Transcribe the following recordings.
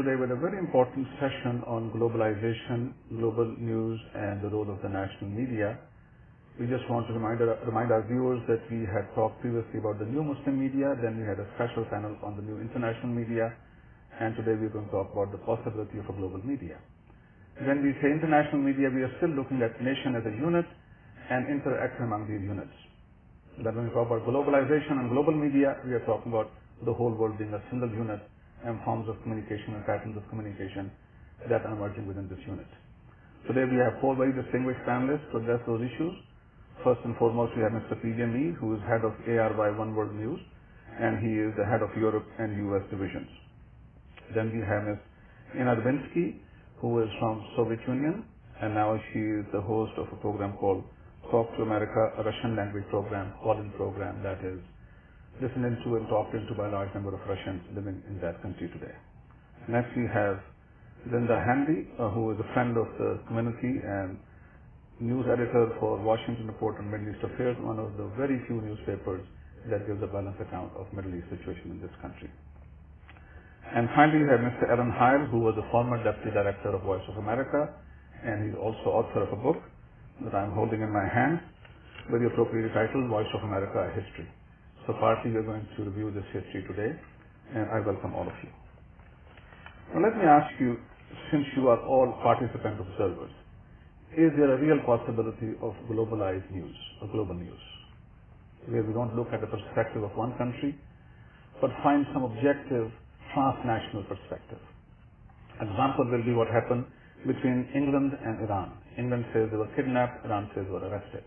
today with a very important session on globalization, global news, and the role of the national media. We just want to remind our, remind our viewers that we had talked previously about the new Muslim media, then we had a special panel on the new international media, and today we're going to talk about the possibility of a global media. When we say international media, we are still looking at nation as a unit and interaction among these units. Then when we talk about globalization and global media, we are talking about the whole world being a single unit and forms of communication and patterns of communication that are emerging within this unit. Today we have four very distinguished panelists to address those issues. First and foremost, we have Mr. PJ Mir, who is head of ARY One World News, and he is the head of Europe and US divisions. Then we have Ms. Inna Dubinsky, who is from Soviet Union, and now she is the host of a program called Talk to America, a Russian language program, call-in program that is listened to and talked into by a large number of Russians living in that country today. Next we have Delinda Hanley, uh, who is a friend of the community and news editor for Washington Report on Middle East Affairs, one of the very few newspapers that gives a balanced account of Middle East situation in this country. And finally, we have Mr. Alan Heil, who was the former Deputy Director of Voice of America, and he's also author of a book that I'm holding in my hand with the appropriate title, Voice of America, A History. So partly we're going to review this history today, and I welcome all of you. Now let me ask you, since you are all participant observers, is there a real possibility of globalized news, or global news, where we don't look at the perspective of one country, but find some objective transnational perspective. Example will be what happened between England and Iran. England says they were kidnapped, Iran says they were arrested.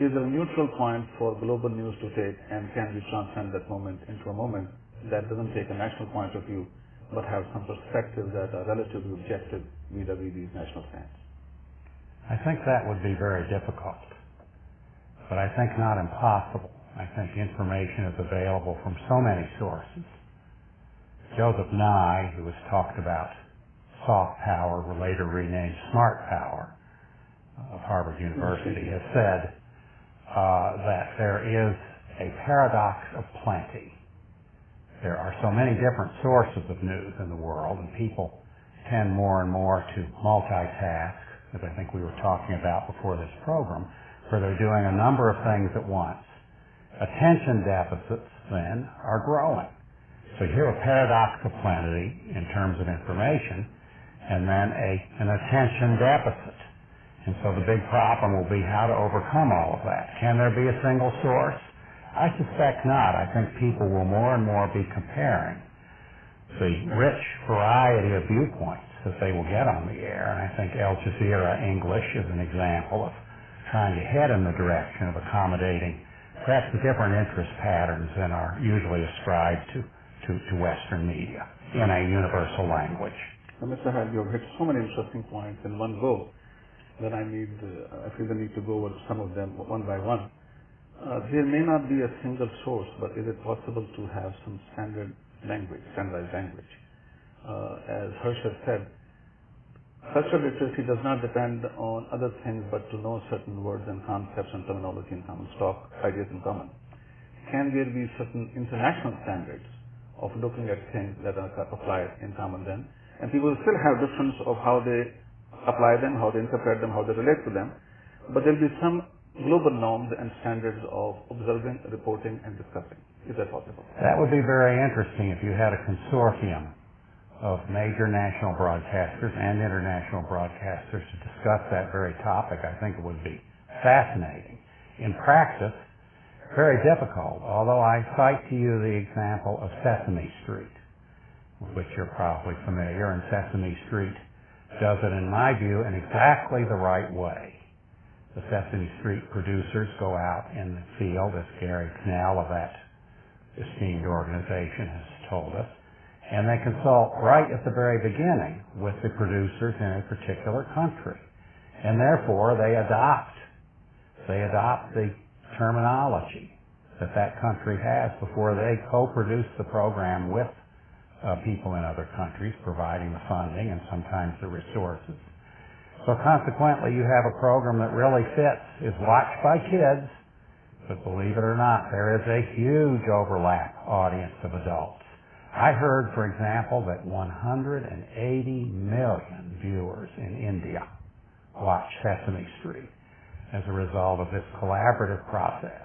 Is a neutral point for global news to take and can we transcend that moment into a moment that doesn't take a national point of view but have some perspectives that are relatively objective vis-a-vis these national stands? I think that would be very difficult, but I think not impossible. I think information is available from so many sources Joseph Nye, who has talked about soft power, later renamed smart power, of Harvard University, has said uh, that there is a paradox of plenty. There are so many different sources of news in the world, and people tend more and more to multitask, as I think we were talking about before this program, where they're doing a number of things at once. Attention deficits, then, are growing. So you have a paradox of plenty in terms of information, and then a, an attention deficit. And so the big problem will be how to overcome all of that. Can there be a single source? I suspect not. I think people will more and more be comparing the rich variety of viewpoints that they will get on the air. And I think Al Jazeera English is an example of trying to head in the direction of accommodating perhaps different interest patterns than are usually ascribed to to, to Western media in a universal language. Mr. Heil, you've hit so many interesting points in one go that I need, uh, I feel the need to go over some of them one by one. Uh, there may not be a single source, but is it possible to have some standard language, standardized language? Uh, as Hirsch has said, cultural literacy does not depend on other things but to know certain words and concepts and terminology in common, stock ideas in common. Can there be certain international standards of looking at things that are applied in common then. And people still have difference of how they apply them, how they interpret them, how they relate to them. But there'll be some global norms and standards of observing, reporting, and discussing. Is that possible? That would be very interesting if you had a consortium of major national broadcasters and international broadcasters to discuss that very topic. I think it would be fascinating. In practice, very difficult, although I cite to you the example of Sesame Street, with which you're probably familiar, and Sesame Street does it, in my view, in exactly the right way. The Sesame Street producers go out in the field, as Gary Knell of that esteemed organization has told us, and they consult right at the very beginning with the producers in a particular country. And therefore, they adopt, they adopt the terminology that that country has before they co-produce the program with uh, people in other countries, providing the funding and sometimes the resources. So consequently, you have a program that really fits, is watched by kids, but believe it or not, there is a huge overlap audience of adults. I heard, for example, that 180 million viewers in India watch Sesame Street as a result of this collaborative process.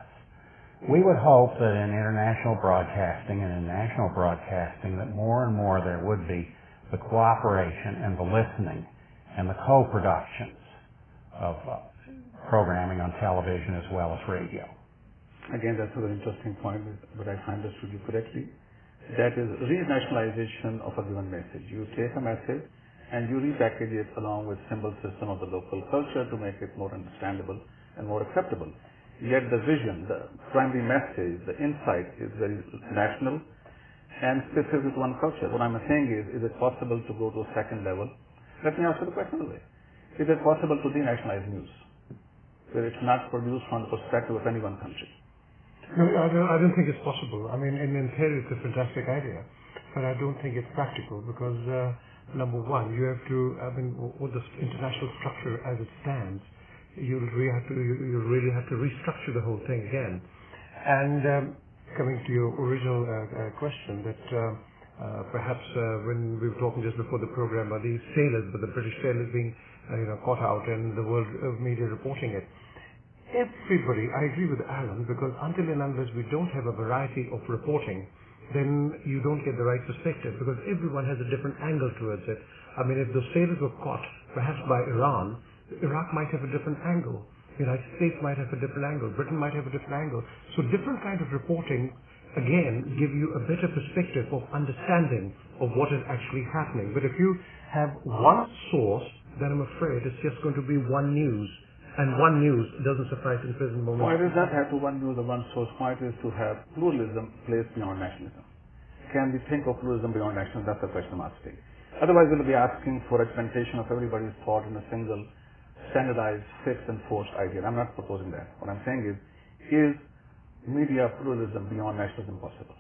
We would hope that in international broadcasting and in national broadcasting that more and more there would be the cooperation and the listening and the co-productions of uh, programming on television as well as radio. Again, that's a very interesting point, but I understood you correctly. That is renationalization of a given message. You take a message and you repackage it along with symbol system of the local culture to make it more understandable and more acceptable. Yet the vision, the primary message, the insight is very national and specific to one culture. What I'm saying is, is it possible to go to a second level? Let me you the question away. Is it possible to denationalize news, where it's not produced from the perspective of any one country? No, I don't, I don't think it's possible. I mean, in, in theory, it's a fantastic idea, but I don't think it's practical because uh, number one, you have to. I mean, with the international structure as it stands, you really have to. You, really have to restructure the whole thing again. And um, coming to your original uh, uh, question, that uh, uh, perhaps uh, when we were talking just before the program about these sailors, but the British sailors being you know caught out and the world media reporting it everybody, I agree with Alan, because until and unless we don't have a variety of reporting, then you don't get the right perspective, because everyone has a different angle towards it. I mean, if the sailors were caught, perhaps by Iran, Iraq might have a different angle. The United States might have a different angle. Britain might have a different angle. So different kind of reporting, again, give you a better perspective of understanding of what is actually happening. But if you have one source, then I'm afraid it's just going to be one news and one news doesn't suffice in present moment. Why does that have to one news or one source? Why is to have pluralism placed beyond nationalism? Can we think of pluralism beyond nationalism? That's the question I'm asking. Otherwise, we'll be asking for representation of everybody's thought in a single, standardized, fixed, and forced idea. I'm not proposing that. What I'm saying is, is media pluralism beyond nationalism possible?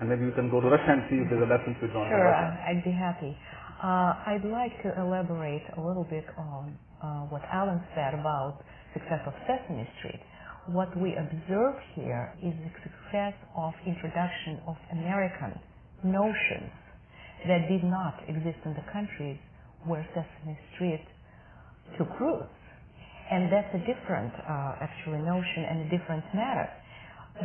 And maybe we can go to Russia and see if there's a lesson to be drawn Sure. I'd be happy. Uh, I'd like to elaborate a little bit on uh, what Alan said about success of Sesame Street. What we observe here is the success of introduction of American notions that did not exist in the countries where Sesame Street took roots. And that's a different, uh, actually, notion and a different matter.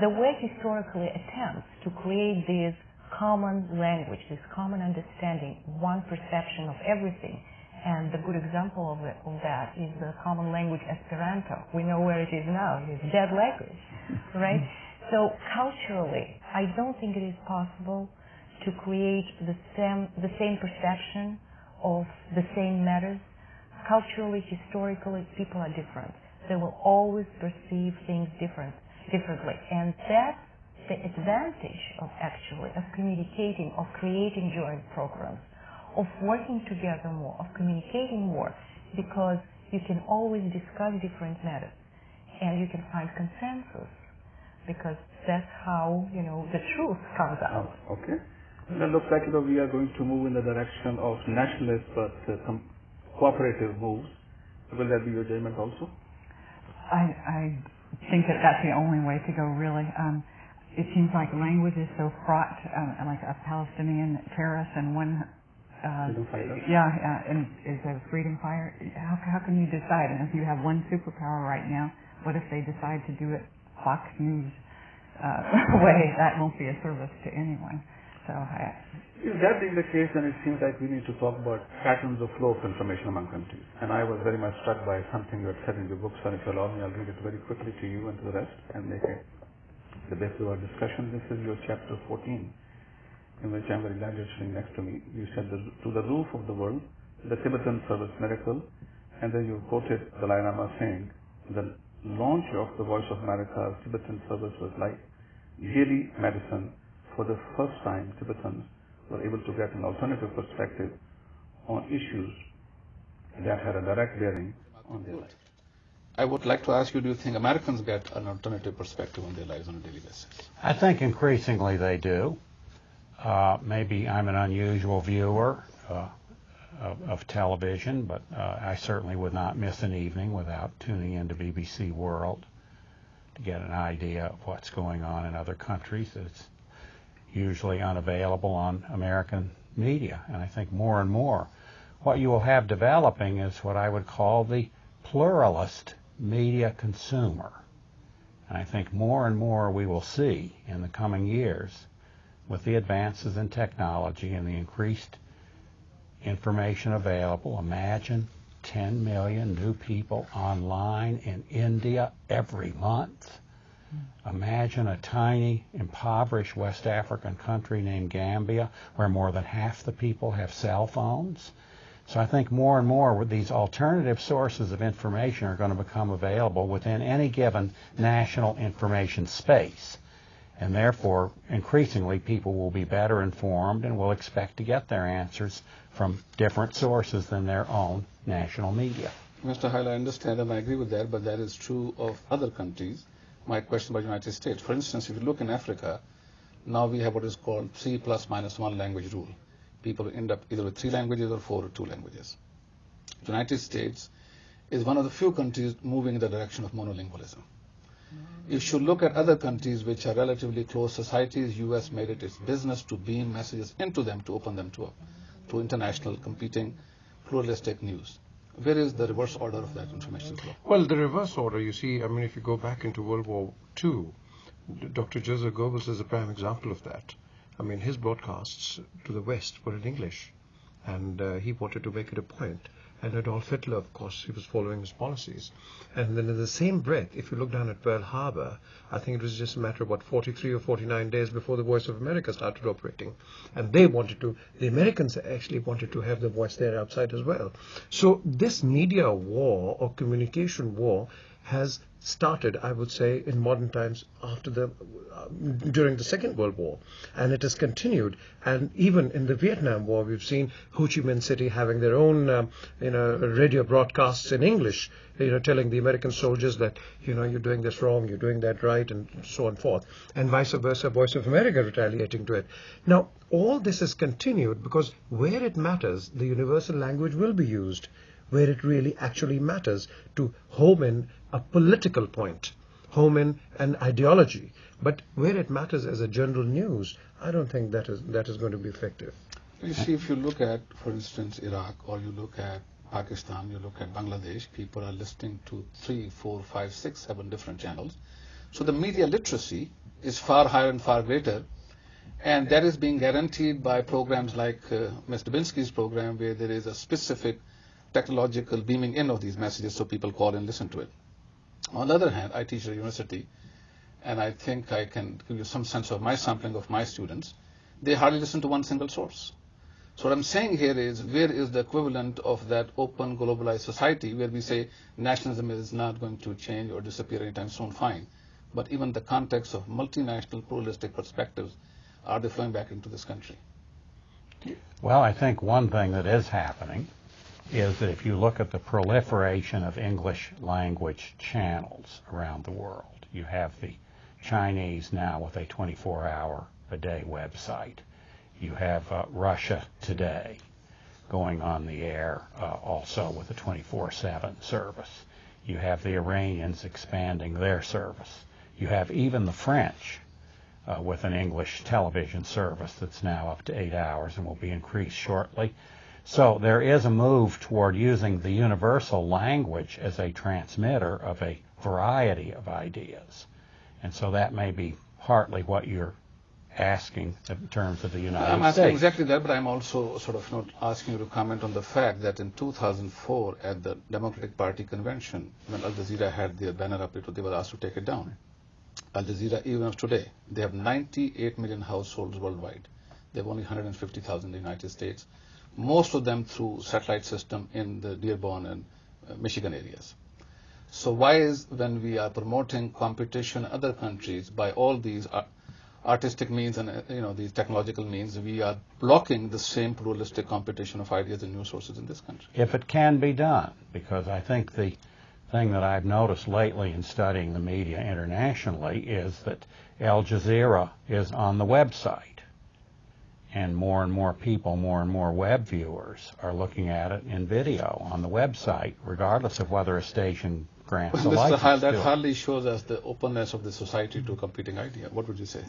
The way historically attempts to create this common language, this common understanding, one perception of everything. And the good example of, it, of that is the common language Esperanto. We know where it is now. It's dead language, right? So culturally, I don't think it is possible to create the same, the same perception of the same matters. Culturally, historically, people are different. They will always perceive things different, differently. And that's the advantage of actually of communicating, of creating joint programs, of working together more, of communicating more, because you can always discuss different matters and you can find consensus because that's how you know the truth comes out. Oh, okay. Then looks like you know, we are going to move in the direction of nationalist but uh, some cooperative moves. Will that be your judgment also? I, I think that that's the only way to go, really. Um, it seems like language is so fraught, uh, like a Palestinian terrorist and one, uh, yeah, uh, and is a freedom fighter. How, how can you decide? And if you have one superpower right now, what if they decide to do it Fox News uh, way? That won't be a service to anyone. So I, if that being the case, then it seems like we need to talk about patterns of flow of information among countries. And I was very much struck by something you had said in your books, and if you allow me, I'll read it very quickly to you and to the rest and make it the basis of our discussion. This is your chapter 14, in which I'm very glad you're sitting next to me. You said, the, to the roof of the world, the Tibetan service miracle, and then you quoted Dalai Lama saying, the launch of the Voice of America's Tibetan service was like daily medicine. For the first time, Tibetans were able to get an alternative perspective on issues that had a direct bearing on their lives. I would like to ask you, do you think Americans get an alternative perspective on their lives on a daily basis? I think increasingly they do. Uh, maybe I'm an unusual viewer uh, of, of, television, but uh, I certainly would not miss an evening without tuning into BBC World to get an idea of what's going on in other countries. It's usually unavailable on American media. And I think more and more what you will have developing is what I would call the pluralist media consumer. And I think more and more we will see in the coming years with the advances in technology and the increased information available. Imagine 10 million new people online in India every month. Imagine a tiny, impoverished West African country named Gambia where more than half the people have cell phones. So I think more and more these alternative sources of information are going to become available within any given national information space. And therefore, increasingly, people will be better informed and will expect to get their answers from different sources than their own national media. Mr. Heil, I understand and I agree with that, but that is true of other countries. My question about the United States. For instance, if you look in Africa, now we have what is called three plus minus one language rule. People end up either with three languages or four or two languages. The United States is one of the few countries moving in the direction of monolingualism. If you should look at other countries which are relatively closed societies. U.S. made it its business to beam messages into them to open them to, to international competing pluralistic news. Where is the reverse order of that information flow? Well, the reverse order, you see, I mean, if you go back into World War II, Dr. Joseph Goebbels is a prime example of that. I mean, his broadcasts to the West were in English, and uh, he wanted to make it a point and Adolf Hitler, of course, he was following his policies. And then in the same breath, if you look down at Pearl Harbor, I think it was just a matter of, what, 43 or 49 days before the Voice of America started operating. And they wanted to, the Americans actually wanted to have the voice there outside as well. So this media war or communication war has started, I would say, in modern times after the uh, during the Second World War, and it has continued. And even in the Vietnam War, we've seen Ho Chi Minh City having their own, um, you know, radio broadcasts in English, you know, telling the American soldiers that you know you're doing this wrong, you're doing that right, and so on and forth, and vice versa. Voice of America retaliating to it. Now, all this has continued because where it matters, the universal language will be used where it really actually matters to home in a political point, home in an ideology. But where it matters as a general news, I don't think that is that is going to be effective. You see, if you look at, for instance, Iraq, or you look at Pakistan, you look at Bangladesh, people are listening to three, four, five, six, seven different channels. So the media literacy is far higher and far greater. And that is being guaranteed by programs like uh, Ms. Dubinsky's program, where there is a specific technological beaming in of these messages so people call and listen to it. On the other hand, I teach at a university, and I think I can give you some sense of my sampling of my students. They hardly listen to one single source. So what I'm saying here is, where is the equivalent of that open, globalized society where we say nationalism is not going to change or disappear anytime soon, fine. But even the context of multinational pluralistic perspectives, are they flowing back into this country? Well, I think one thing that is happening is that if you look at the proliferation of English language channels around the world, you have the Chinese now with a 24 hour a day website. You have uh, Russia Today going on the air uh, also with a 24 7 service. You have the Iranians expanding their service. You have even the French uh, with an English television service that's now up to eight hours and will be increased shortly. So there is a move toward using the universal language as a transmitter of a variety of ideas. And so that may be partly what you're asking in terms of the United I'm States. asking exactly that, but I'm also sort of not asking you to comment on the fact that in 2004 at the Democratic Party convention, when Al Jazeera had their banner up, they were asked to take it down. Al Jazeera, even of today, they have 98 million households worldwide. They have only 150,000 in the United States most of them through satellite system in the Dearborn and uh, Michigan areas. So why is when we are promoting competition in other countries by all these artistic means and uh, you know these technological means, we are blocking the same pluralistic competition of ideas and news sources in this country? If it can be done, because I think the thing that I've noticed lately in studying the media internationally is that Al Jazeera is on the website and more and more people, more and more web viewers are looking at it in video on the website, regardless of whether a station grants well, a license. Heil, that hardly shows us the openness of the society to a competing idea. What would you say?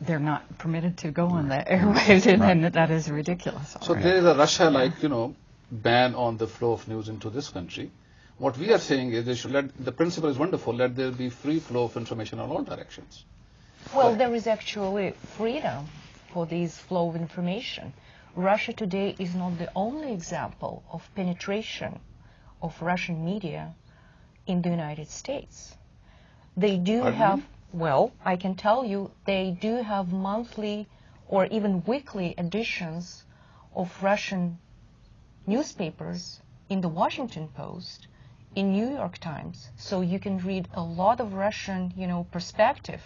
they're not permitted to go on the airwaves, and, and that is ridiculous. So there is a Russia-like, you know, ban on the flow of news into this country. What we are saying is they should let, the principle is wonderful, let there be free flow of information in all directions. Well, there is actually freedom for this flow of information. Russia today is not the only example of penetration of Russian media in the United States. They do Pardon have, me? well, I can tell you, they do have monthly or even weekly editions of Russian newspapers in the Washington Post, in New York Times, so you can read a lot of Russian, you know, perspective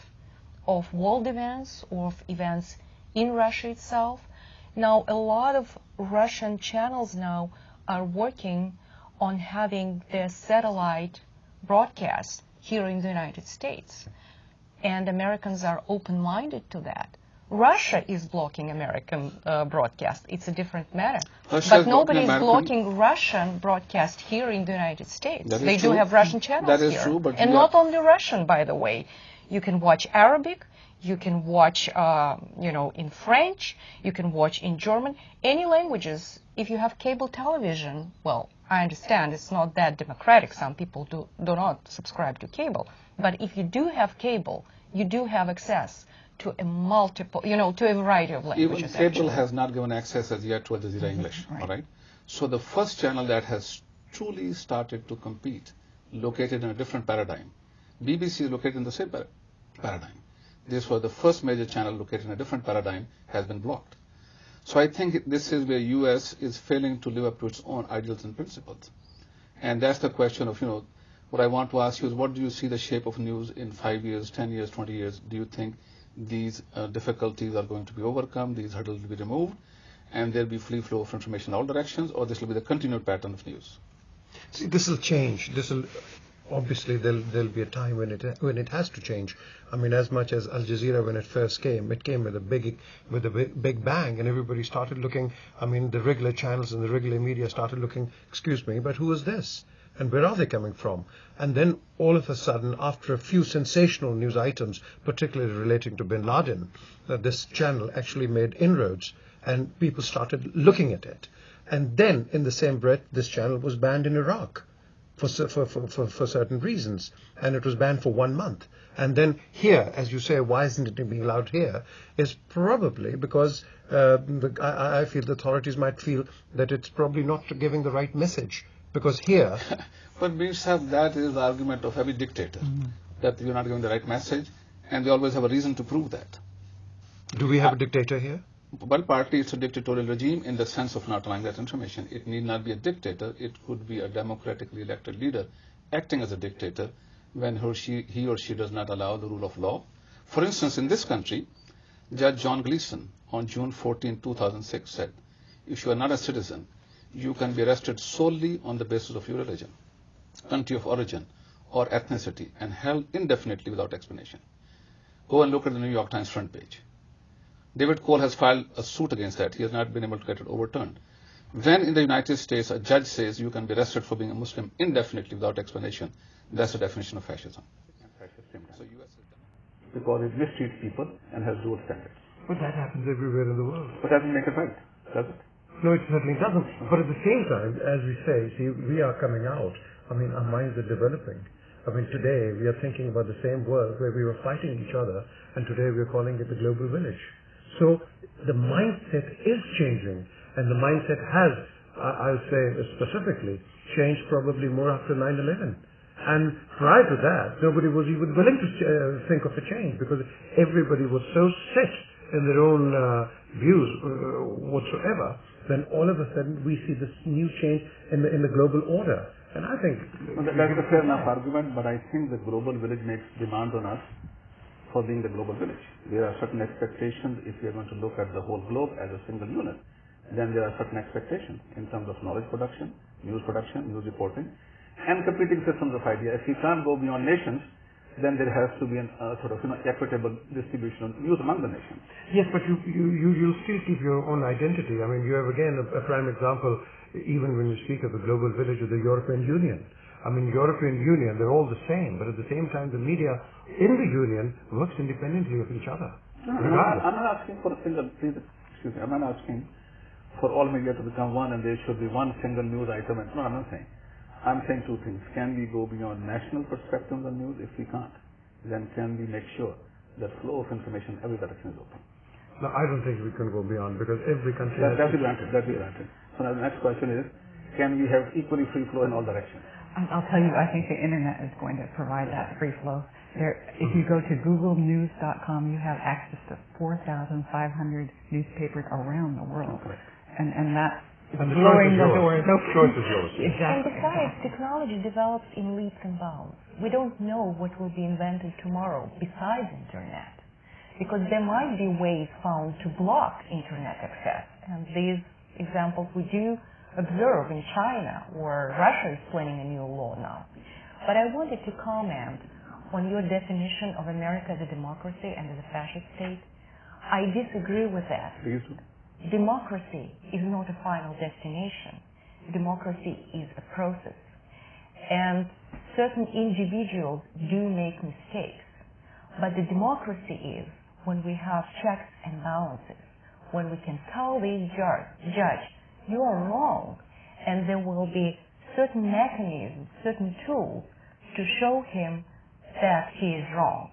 of world events or of events in Russia itself. Now, a lot of Russian channels now are working on having their satellite broadcast here in the United States. And Americans are open-minded to that. Russia is blocking American uh, broadcast. It's a different matter. Russia but nobody is blocking Russian broadcast here in the United States. That they do true. have Russian channels That is here. true, but and not only Russian, by the way. You can watch Arabic, you can watch, uh, you know, in French, you can watch in German, any languages. If you have cable television, well, I understand it's not that democratic. Some people do, do not subscribe to cable. But if you do have cable, you do have access to a multiple, you know, to a variety of languages. Even cable actually. has not given access as yet to Al Jazeera English, all right? So the first channel that has truly started to compete, located in a different paradigm, BBC is located in the same para- paradigm. This was the first major channel located in a different paradigm has been blocked. So I think this is where U.S. is failing to live up to its own ideals and principles. And that's the question of, you know, what I want to ask you is what do you see the shape of news in five years, 10 years, 20 years? Do you think these uh, difficulties are going to be overcome, these hurdles will be removed, and there'll be free flow of information in all directions, or this will be the continued pattern of news? See, this will change. This will obviously there'll there'll be a time when it when it has to change. I mean, as much as Al Jazeera when it first came, it came with a big with a big, big bang, and everybody started looking. I mean, the regular channels and the regular media started looking. Excuse me, but who is this? And where are they coming from? And then all of a sudden, after a few sensational news items, particularly relating to Bin Laden, uh, this channel actually made inroads, and people started looking at it. And then, in the same breath, this channel was banned in Iraq for, for, for, for, for certain reasons, and it was banned for one month. And then here, as you say, why isn't it being allowed here? Is probably because uh, the, I, I feel the authorities might feel that it's probably not giving the right message. Because here, But we have that is the argument of every dictator, that you're not giving the right message, and they always have a reason to prove that. do we have a dictator here? Well, partly it's a dictatorial regime in the sense of not allowing that information. It need not be a dictator. It could be a democratically elected leader acting as a dictator when he or she, he or she does not allow the rule of law. For instance, in this country, Judge John Gleeson on June 14, 2006 said, if you are not a citizen, you can be arrested solely on the basis of your religion, country of origin, or ethnicity, and held indefinitely without explanation. Go and look at the New York Times front page. David Cole has filed a suit against that. He has not been able to get it overturned. When in the United States a judge says you can be arrested for being a Muslim indefinitely without explanation, that's the definition of fascism. So US is because it mistreats people and has dual standards. But that happens everywhere in the world. But doesn't make it right, does it? No, it certainly doesn't. But at the same time, as we say, see, we are coming out. I mean, our minds are developing. I mean, today we are thinking about the same world where we were fighting each other, and today we are calling it the global village. So the mindset is changing, and the mindset has, I'll say specifically, changed probably more after 9/11. And prior to that, nobody was even willing to uh, think of a change because everybody was so set in their own uh, views uh, whatsoever. Then all of a sudden we see this new change in the in the global order, and I think Well, that- That's a fair enough argument, but I think the global village makes demand on us for being the global village. There are certain expectations if we are going to look at the whole globe as a single unit. Then there are certain expectations in terms of knowledge production, news production, news reporting, and competing systems of ideas. If we can't go beyond nations, then there has to be a uh, sort of you know, equitable distribution of news among the nations. Yes, but you, you, you, still keep your own identity. I mean, you have again a, a prime example, even when you speak of the global village of the European Union. I mean, European Union, they're all the same, but at the same time, the media in the Union works independently of each other. No, I'm, not, I'm not asking for a single, please, excuse me, I'm not asking for all media to become one and there should be one single news item. No, I'm not saying. I'm saying two things. Can we go beyond national perspective on news? If we can't, then can we make sure that flow of information every direction is open? No, I don't think we can go beyond because every country That, has that will be granted. That will granted. So now the next question is, can we have equally free flow in all directions? I'll tell you, I think the internet is going to provide that free flow. There, if you go to googlenews.com, you have access to 4,500 newspapers around the world. And, and that's And the blowing choice is the yours. doors open. Choice is yours. exactly. And besides, technology develops in leaps and bounds. We don't know what will be invented tomorrow besides internet. Because there might be ways found to block internet access. And these examples we do observe in China or Russia is planning a new law now. But I wanted to comment on your definition of America as a democracy and as a fascist state. I disagree with that. Please. Democracy is not a final destination. Democracy is a process. And certain individuals do make mistakes. But the democracy is when we have checks and balances, when we can tell the judge, judge, you are wrong, and there will be certain mechanisms, certain tools to show him that he is wrong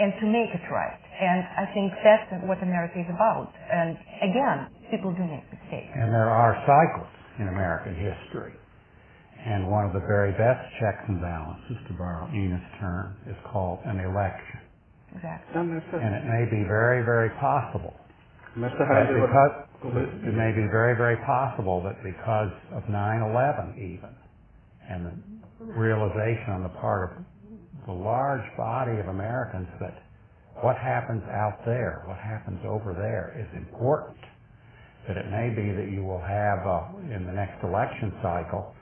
and to make it right. And I think that's what America is about. And again, people do make mistakes. And there are cycles in American history. And one of the very best checks and balances, to borrow Inna's term, is called an election. Exactly. Now, And it may be very, very possible Mr. that because, Go ahead. It may be very, very possible that because of 9-11 even, and the realization on the part of the large body of Americans that what happens out there, what happens over there is important. That it may be that you will have, uh, in the next election cycle,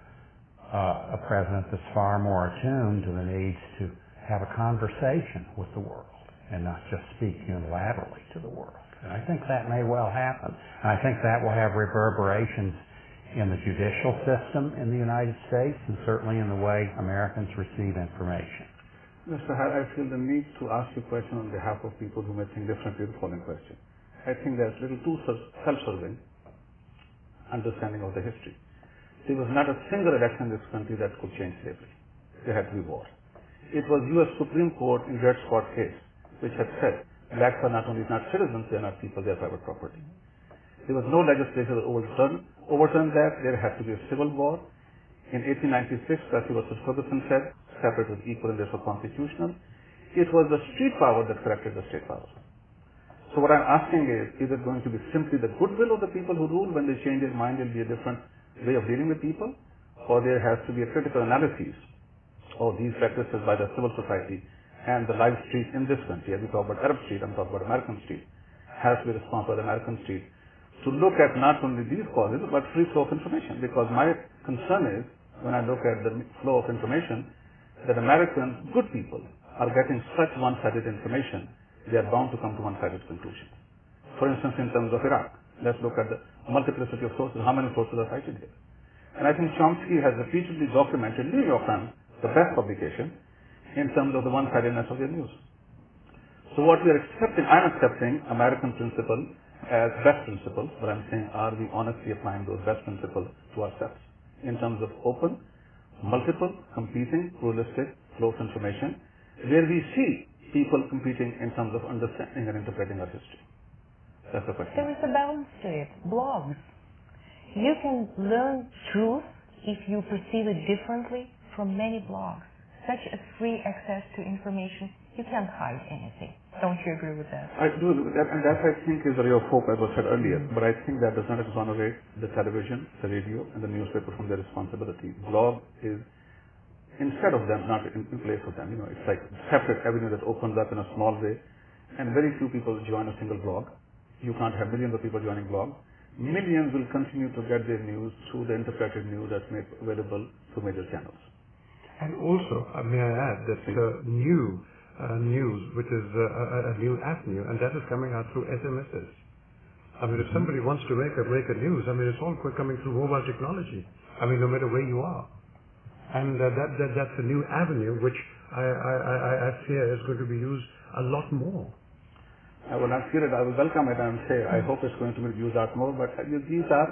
uh, a president that's far more attuned to the needs to have a conversation with the world and not just speak unilaterally to the world. And I think that may well happen. And I think that will have reverberations in the judicial system in the United States and certainly in the way Americans receive information. Mr. Har, I feel the need to ask you a question on behalf of people who may think differently the following question. I think there's little too self- self-serving understanding of the history. There was not a single election in this country that could change slavery. There had to be war. It was U.S. Supreme Court in Dred Scott case which had said blacks are not only not citizens, they are not people, they are private property. There was no legislature that overturned, overturned that. There had to be a civil war. In 1896, Plessy versus Ferguson said, separate was equal and therefore constitutional. It was the street power that corrected the state power. So what I'm asking is, is it going to be simply the goodwill of the people who rule when they change their mind, there'll be a different way of dealing with people? Or there has to be a critical analysis of these practices by the civil society and the live street in this country. As we talk about Arab street, I'm talking about American street, has to be responsible for American street to look at not only these causes, but free flow of information. Because my concern is, when I look at the flow of information, that Americans, good people, are getting such one-sided information, they are bound to come to one-sided conclusions. For instance, in terms of Iraq, let's look at the multiplicity of sources, how many sources are cited here. And I think Chomsky has repeatedly documented New York Times, the best publication, in terms of the one-sidedness of their news. So what we are accepting, I'm accepting American principle as best principles, but I'm saying are we honestly applying those best principles to ourselves in terms of open, multiple, competing, pluralistic close information, where we see people competing in terms of understanding and interpreting our history. That's the question. There is a balance to it. Blogs. You can learn truth if you perceive it differently from many blogs. Such as free access to information, you can't hide anything. Don't you agree with that? I do, that, and that I think is a of hope, as was said earlier. But I think that does not exonerate the television, the radio, and the newspaper from their responsibility. Blog is instead of them, not in, in place of them. You know, it's like a separate avenue that opens up in a small way, and very few people join a single blog. You can't have millions of people joining blogs. Millions will continue to get their news through the interpreted news that's made available through major channels. And also, uh, may I add that uh, new uh, news, which is uh, a, a new avenue, and that is coming out through SMSs. I mean, if somebody wants to make a break a news, I mean, it's all coming through mobile technology. I mean, no matter where you are. And uh, that, that that's a new avenue which I, I, I, I fear is going to be used a lot more. I will not fear it. I will welcome it and say, I hope it's going to be used out more, but these are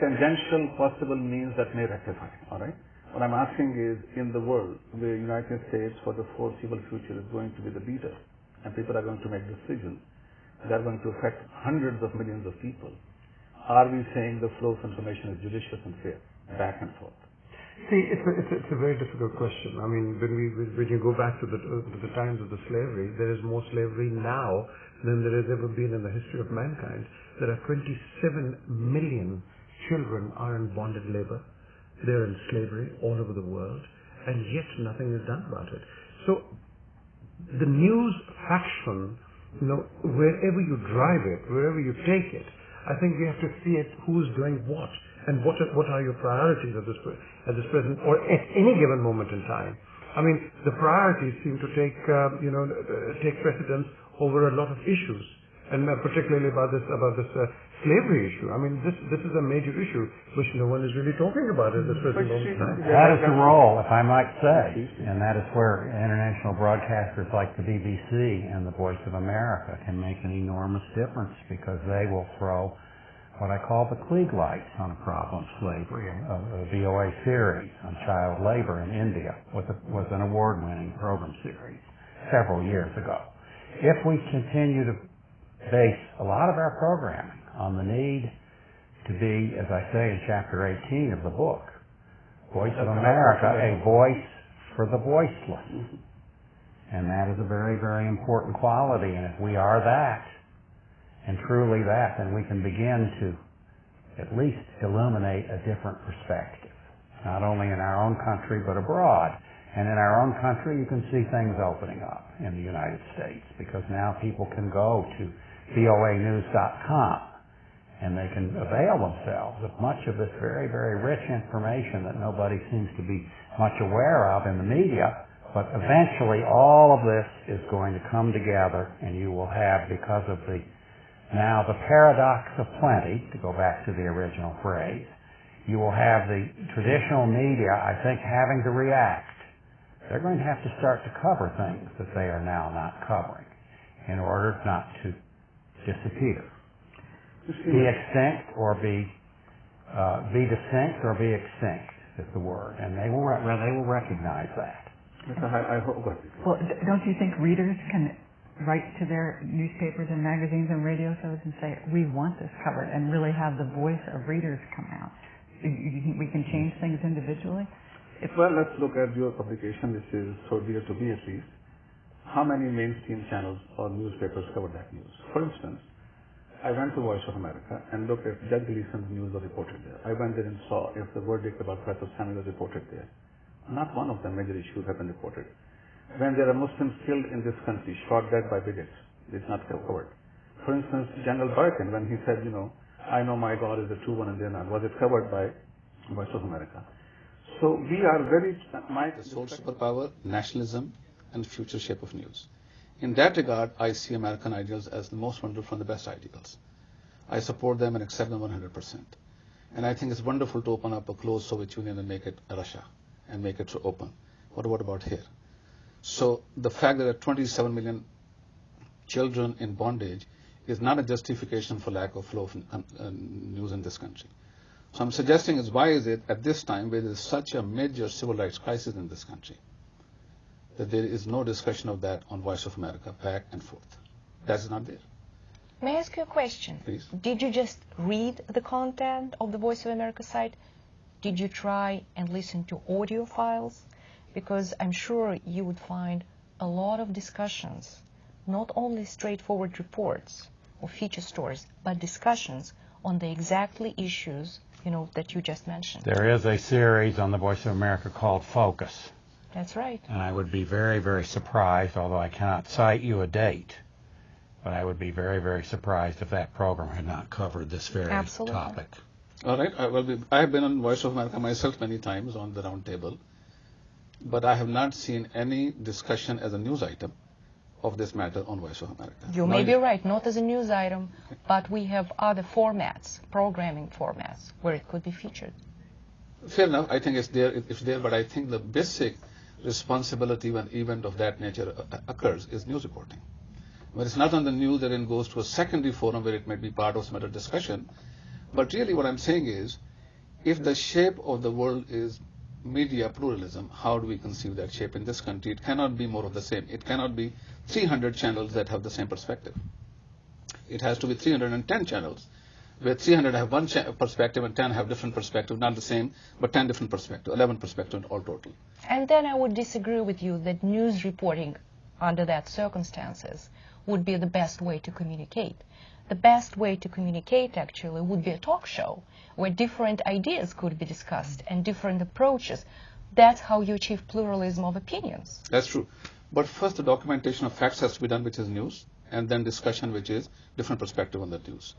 tangential possible means that may rectify, all right? What I'm asking is, in the world, the United States for the foreseeable future is going to be the leader, and people are going to make decisions that are going to affect hundreds of millions of people. Are we saying the flow of information is judicious and fair, back and forth? See, it's a, it's a, it's a very difficult question. I mean, when we when you go back to the to the times of the slavery, there is more slavery now than there has ever been in the history of mankind. There are 27 million children are in bonded labor. They're in slavery all over the world, and yet nothing is done about it. So, the news faction, you know, wherever you drive it, wherever you take it, I think we have to see it who's doing what and what are, what are your priorities at this at this present or at any given moment in time. I mean, the priorities seem to take uh, you know uh, take precedence over a lot of issues, and uh, particularly about this about this uh, slavery issue. I mean, this this is a major issue which no one is really talking about at this present moment time. That is the role, if I might say, and that is where international broadcasters like the BBC and the Voice of America can make an enormous difference because they will throw what I call the Klieg lights on a problem slavery, a, a VOA series on child labor in India was, a, was an award-winning program series several years ago. If we continue to base a lot of our programming on the need to be, as I say in chapter 18 of the book, Voice of America, a voice for the voiceless. And that is a very, very important quality. And if we are that, and truly that, then we can begin to at least illuminate a different perspective, not only in our own country, but abroad. And in our own country, you can see things opening up in the United States because now people can go to voanews.com and they can avail themselves of much of this very, very rich information that nobody seems to be much aware of in the media. But eventually all of this is going to come together and you will have, because of the now, the paradox of plenty, to go back to the original phrase, you will have the traditional media, I think, having to react. They're going to have to start to cover things that they are now not covering in order not to disappear. Be extinct or be uh, be distinct or be extinct is the word, and they will they will recognize that. I, I hope. Well, don't you think readers can write to their newspapers and magazines and radio shows and say, we want this covered, and really have the voice of readers come out? You think we can change things individually? well, let's look at your publication, which is so dear to me at least. How many mainstream channels or newspapers cover that news? For instance, I went to Voice of America and looked at Judge Gleeson's news was reported there. I went there and saw if the verdict about Professor Samuel was reported there. Not one of the major issues have been reported when there are Muslims killed in this country, shot dead by bigots. It's not covered. For instance, General Boykin, when he said, you know, I know my God is the true one and they're not, was it covered by Voice of America? So we are very, my the sole superpower, nationalism, and future shape of news. In that regard, I see American ideals as the most wonderful and the best ideals. I support them and accept them 100%. And I think it's wonderful to open up a closed Soviet Union and make it Russia and make it open. What, what about here? So the fact that there are 27 million children in bondage is not a justification for lack of flow of um, uh, news in this country. So I'm suggesting is why is it at this time where there is such a major civil rights crisis in this country that there is no discussion of that on Voice of America, back and forth. That's not there. May I ask you a question? Please. Did you just read the content of the Voice of America site? Did you try and listen to audio files? because I'm sure you would find a lot of discussions, not only straightforward reports or feature stories, but discussions on the exactly issues you know that you just mentioned. There is a series on the Voice of America called Focus. That's right. And I would be very, very surprised, although I cannot cite you a date, but I would be very, very surprised if that program had not covered this very Absolutely. topic. All right. I, well, I have been on Voice of America myself many times on the roundtable, but I have not seen any discussion as a news item of this matter on Voice of America. You may be right, not as a news item, but we have other formats, programming formats, where it could be featured. Fair enough. I think it's there, it's there, but I think the basic responsibility when event of that nature occurs is news reporting. When it's not on the news, then it goes to a secondary forum where it might be part of some other discussion. But really what I'm saying is, if the shape of the world is media pluralism, how do we conceive that shape in this country? It cannot be more of the same. It cannot be 300 channels that have the same perspective. It has to be 310 channels, where 300 have one perspective and 10 have different perspective, not the same, but 10 different perspective, 11 perspective in all total. And then I would disagree with you that news reporting under that circumstances would be the best way to communicate. The best way to communicate actually would be a talk show where different ideas could be discussed and different approaches. That's how you achieve pluralism of opinions. That's true. But first, the documentation of facts has to be done, which is news, and then discussion, which is different perspective on the news.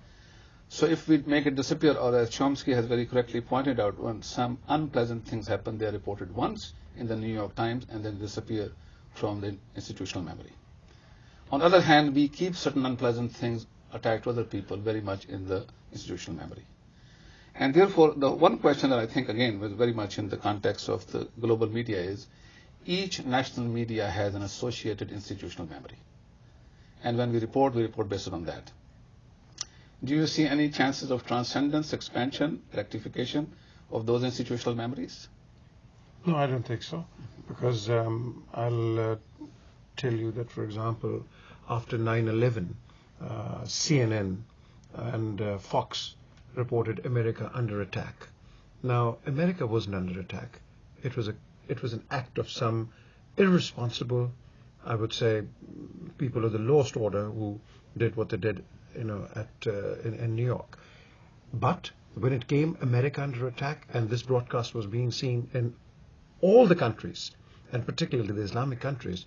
So if we make it disappear, or as Chomsky has very correctly pointed out, when some unpleasant things happen, they are reported once in the New York Times and then disappear from the institutional memory. On the other hand, we keep certain unpleasant things attached to other people very much in the institutional memory. And therefore, the one question that I think, again, was very much in the context of the global media is, each national media has an associated institutional memory. And when we report, we report based on that. Do you see any chances of transcendence, expansion, rectification of those institutional memories? No, I don't think so. Because um, I'll uh, tell you that, for example, after 9 11, uh, CNN and uh, Fox reported America under attack. Now, America wasn't under attack. It was a it was an act of some irresponsible, I would say, people of the lowest order who did what they did, you know, at uh, in, in New York. But when it came America under attack, and this broadcast was being seen in all the countries, and particularly the Islamic countries,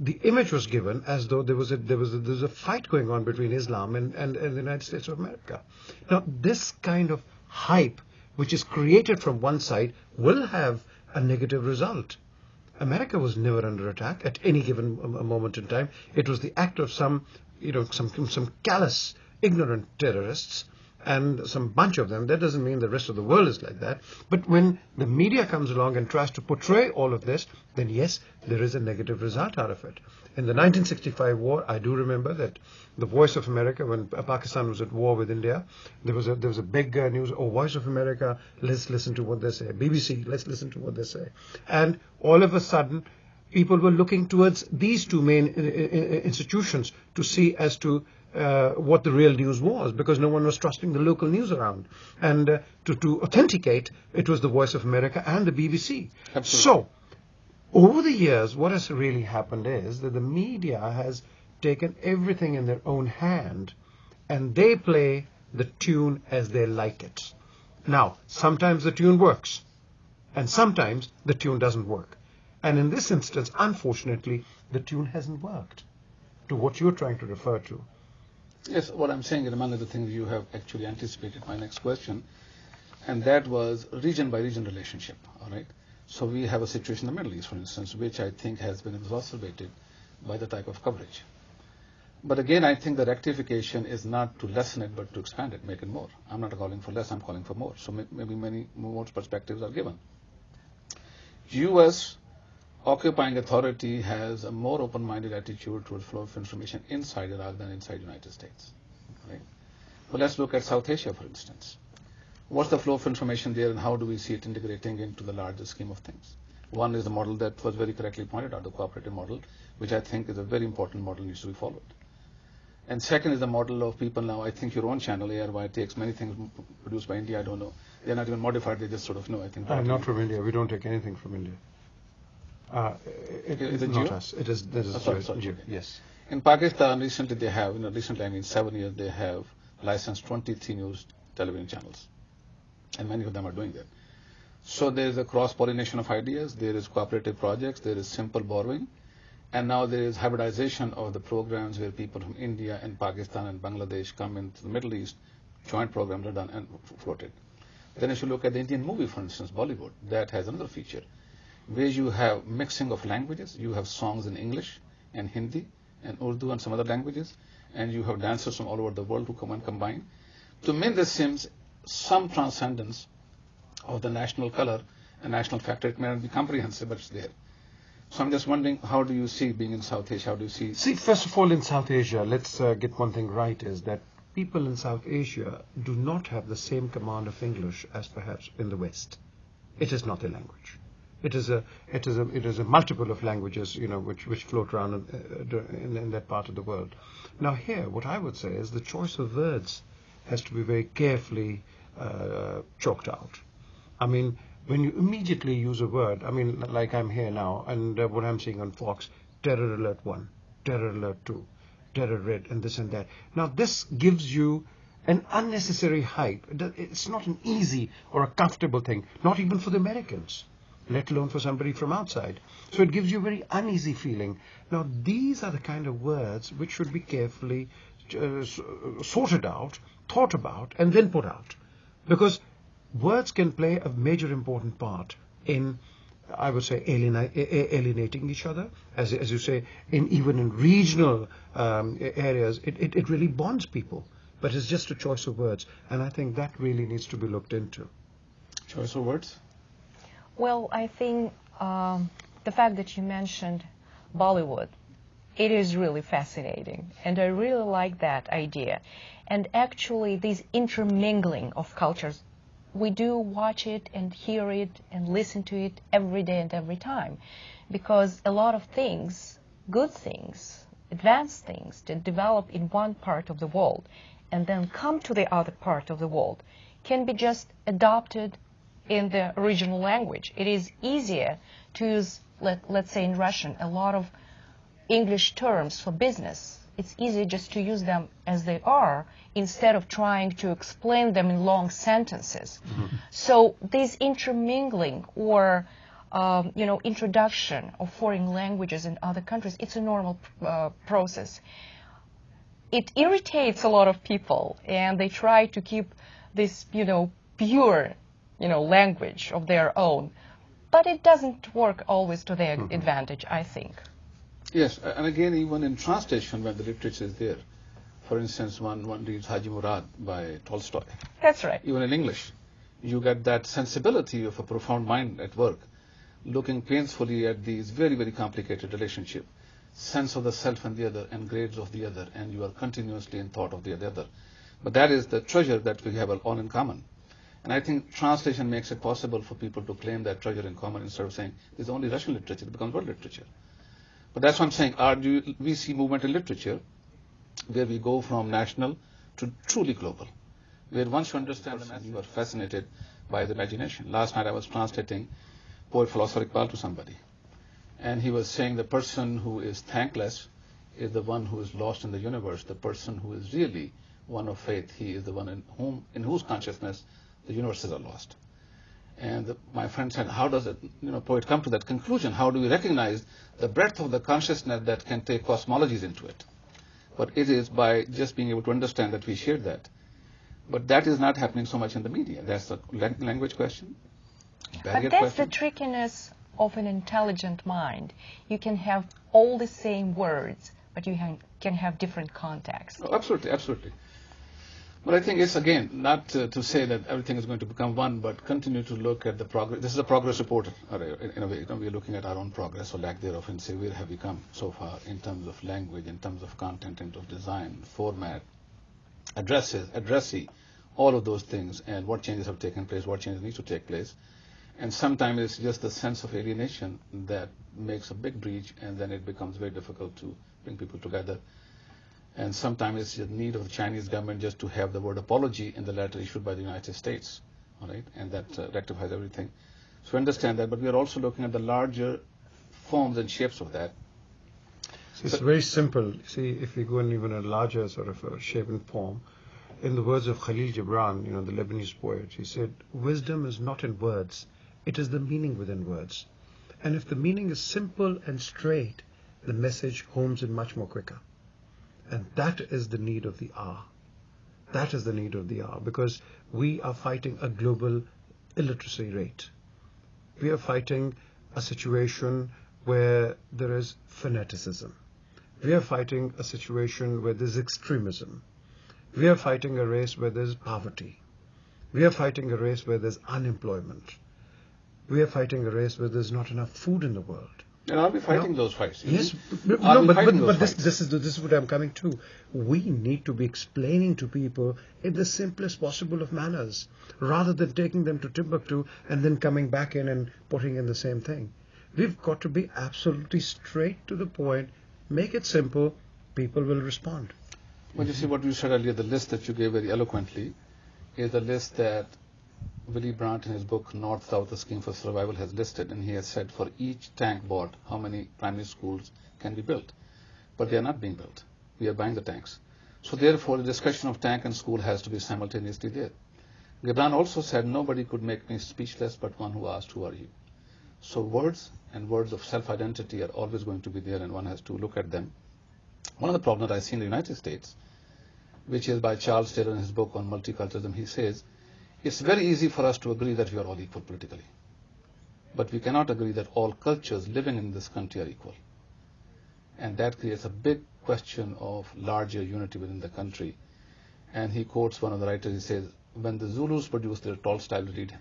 the image was given as though there was a there was a, there was a fight going on between Islam and, and, and the United States of America. Now, this kind of hype, which is created from one side, will have a negative result. America was never under attack at any given moment in time. It was the act of some, you know, some some callous, ignorant terrorists and some bunch of them. That doesn't mean the rest of the world is like that. But when the media comes along and tries to portray all of this, then yes, there is a negative result out of it. In the 1965 war, I do remember that the Voice of America, when Pakistan was at war with India, there was a there was a big uh, news. Oh, Voice of America, let's listen to what they say. BBC, let's listen to what they say. And all of a sudden, people were looking towards these two main uh, uh, institutions to see as to uh, what the real news was because no one was trusting the local news around. And uh, to, to authenticate, it was the Voice of America and the BBC. Absolutely. So, over the years, what has really happened is that the media has taken everything in their own hand and they play the tune as they like it. Now, sometimes the tune works and sometimes the tune doesn't work. And in this instance, unfortunately, the tune hasn't worked to what you're trying to refer to. Yes, what I'm saying is among other things you have actually anticipated my next question, and that was region by region relationship. All right. So we have a situation in the Middle East, for instance, which I think has been exacerbated by the type of coverage. But again, I think the rectification is not to lessen it, but to expand it, make it more. I'm not calling for less, I'm calling for more. So maybe many more perspectives are given. U.S occupying authority has a more open-minded attitude towards flow of information inside Iraq than inside United States. Right? Let's look at South Asia, for instance. What's the flow of information there, and how do we see it integrating into the larger scheme of things? One is the model that was very correctly pointed out, the cooperative model, which I think is a very important model needs to be followed. And second is the model of people now. I think your own channel, ARY, takes many things produced by India. I don't know. They're not even modified. They just sort of know. I think. I'm not from India. We don't take anything from India. Uh, it, is it not us. It is, that is oh, sorry, sorry, Geo. Yes. In Pakistan, recently they have, you know, recently I mean seven years, they have licensed 23 news television channels. And many of them are doing that. So there is a cross-pollination of ideas, there is cooperative projects, there is simple borrowing, and now there is hybridization of the programs where people from India and Pakistan and Bangladesh come into the Middle East, joint programs are done and floated. Then if you look at the Indian movie, for instance, Bollywood, that has another feature where you have mixing of languages. You have songs in English and Hindi and Urdu and some other languages, and you have dancers from all over the world who come and combine. To me, this seems some transcendence of the national color and national factor. It may not be comprehensive, but it's there. So I'm just wondering, how do you see being in South Asia? How do you see? See, first of all, in South Asia, let's uh, get one thing right: is that people in South Asia do not have the same command of English as perhaps in the West. It is not a language. It is a it is a it is a multiple of languages, you know, which which float around in, uh, in, in that part of the world. Now, here, what I would say is the choice of words has to be very carefully uh, chalked out. I mean, when you immediately use a word, I mean, like I'm here now, and uh, what I'm seeing on Fox, terror alert one, terror alert two, terror red, and this and that. Now, this gives you an unnecessary hype. It's not an easy or a comfortable thing, not even for the Americans, let alone for somebody from outside. So it gives you a very uneasy feeling. Now, these are the kind of words which should be carefully uh, sorted out, thought about, and then put out. Because words can play a major important part in I would say alienating each other, as, as you say, in even in regional um, areas, it, it, it, really bonds people. But it's just a choice of words, and I think that really needs to be looked into. Choice of words? Well, I think um, the fact that you mentioned Bollywood, it is really fascinating, and I really like that idea. And actually, this intermingling of cultures we do watch it and hear it and listen to it every day and every time because a lot of things, good things, advanced things that develop in one part of the world and then come to the other part of the world can be just adopted in the original language. It is easier to use, let, let's say in Russian, a lot of English terms for business. It's easier just to use them as they are instead of trying to explain them in long sentences. Mm-hmm. So this intermingling or um, you know introduction of foreign languages in other countries, it's a normal uh, process. It irritates a lot of people, and they try to keep this you know pure you know language of their own, but it doesn't work always to their mm-hmm. advantage, I think. Yes, and again, even in translation, when the literature is there, for instance, one, one reads Haji Murad by Tolstoy. That's right. Even in English, you get that sensibility of a profound mind at work, looking painfully at these very, very complicated relationship, sense of the self and the other, and grades of the other, and you are continuously in thought of the other. But that is the treasure that we have all in common. And I think translation makes it possible for people to claim that treasure in common instead of saying it's only Russian literature, it becomes world literature. But that's what I'm saying. Our, we see movement in literature where we go from national to truly global, where once you understand the message, you are fascinated by the imagination. Last night I was translating poet philosopher Iqbal to somebody, and he was saying the person who is thankless is the one who is lost in the universe. The person who is really one of faith, he is the one in whom, in whose consciousness the universes are lost. And the, my friend said, how does it, you know, poet come to that conclusion? How do we recognize the breadth of the consciousness that can take cosmologies into it? But it is by just being able to understand that we share that. But that is not happening so much in the media. That's the language question. But that's question. the trickiness of an intelligent mind. You can have all the same words, but you can have different contexts. Oh, absolutely, absolutely. But I think it's again not to say that everything is going to become one, but continue to look at the progress. This is a progress report uh, in a way. You know, we're looking at our own progress or lack thereof and say where have we come so far in terms of language, in terms of content, in terms of design, format, addresses, addressee, all of those things, and what changes have taken place, what changes need to take place. And sometimes it's just the sense of alienation that makes a big breach, and then it becomes very difficult to bring people together and sometimes it's the need of the Chinese government just to have the word apology in the letter issued by the United States, all right, and that uh, rectifies everything. So understand that, but we are also looking at the larger forms and shapes of that. It's but very simple. See, if we go in even a larger sort of shape and form, in the words of Khalil Gibran, you know, the Lebanese poet, he said, wisdom is not in words, it is the meaning within words. And if the meaning is simple and straight, the message homes in much more quicker. And that is the need of the hour. That is the need of the hour because we are fighting a global illiteracy rate. We are fighting a situation where there is fanaticism. We are fighting a situation where there's extremism. We are fighting a race where there's poverty. We are fighting a race where there's unemployment. We are fighting a race where there's not enough food in the world. And I'll be fighting no. those fights. Yes, but, no, but, but, but this, this, is, this is what I'm coming to. We need to be explaining to people in the simplest possible of manners, rather than taking them to Timbuktu and then coming back in and putting in the same thing. We've got to be absolutely straight to the point, make it simple, people will respond. Well, you see what you said earlier, the list that you gave very eloquently is the list that Willy Brandt in his book North-South, A Scheme for Survival has listed, and he has said for each tank bought, how many primary schools can be built. But they are not being built. We are buying the tanks. So therefore, the discussion of tank and school has to be simultaneously there. Gibran also said nobody could make me speechless but one who asked, who are you? So words and words of self-identity are always going to be there and one has to look at them. One of the problems that I see in the United States, which is by Charles Taylor in his book on multiculturalism, he says, it's very easy for us to agree that we are all equal politically. But we cannot agree that all cultures living in this country are equal. And that creates a big question of larger unity within the country. And he quotes one of the writers, he says, when the Zulus produce their Tolstoy, will read him.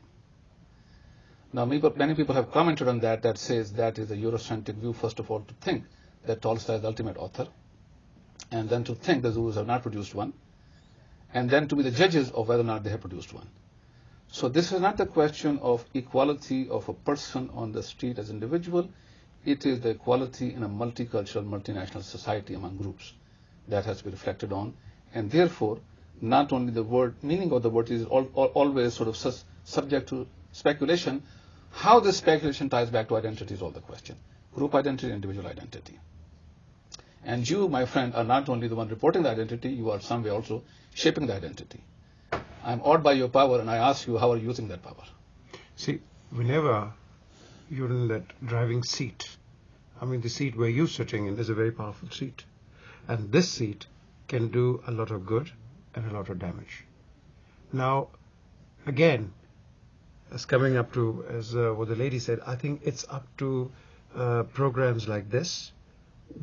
Now, many people have commented on that, that says that is a Eurocentric view, first of all, to think that Tolstoy is the ultimate author, and then to think the Zulus have not produced one, and then to be the judges of whether or not they have produced one. So this is not the question of equality of a person on the street as individual. It is the equality in a multicultural, multinational society among groups that has to be reflected on. And therefore, not only the word, meaning of the word is all, all, always sort of su subject to speculation. How this speculation ties back to identity is all the question. Group identity, individual identity. And you, my friend, are not only the one reporting the identity, you are some way also shaping the identity. I'm awed by your power, and I ask you, how are you using that power? See, whenever you're in that driving seat, I mean, the seat where you're sitting in is a very powerful seat. And this seat can do a lot of good and a lot of damage. Now, again, as coming up to, as uh, what the lady said, I think it's up to uh, programs like this,